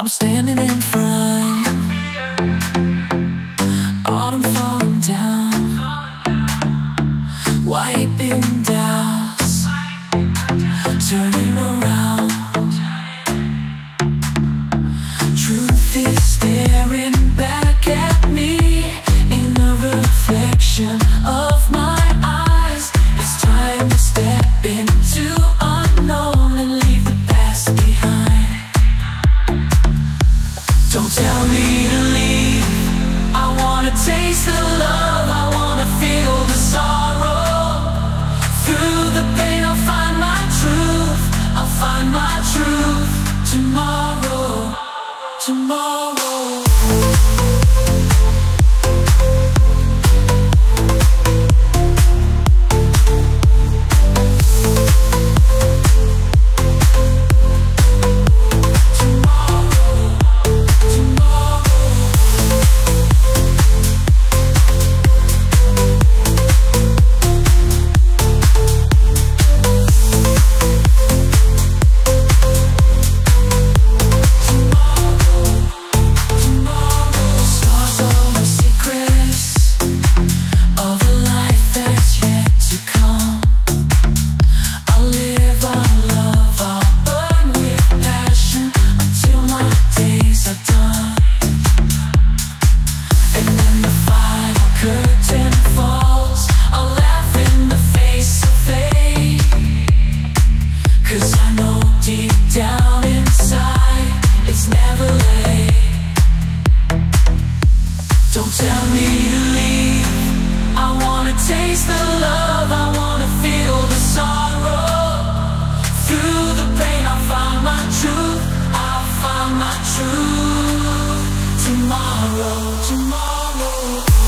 I'm standing in front. Autumn falling down. Wiping dust. Turning around. Truth is staring back at me In a reflection don't tell me to leave. I wanna taste the love. I wanna feel the sorrow. Through the pain, I'll find my truth. I'll find my truth tomorrow. Tomorrow. Deep down inside, it's never late. Don't tell me to leave. I wanna taste the love, I wanna feel the sorrow. Through the pain, I'll find my truth. I'll find my truth tomorrow, tomorrow.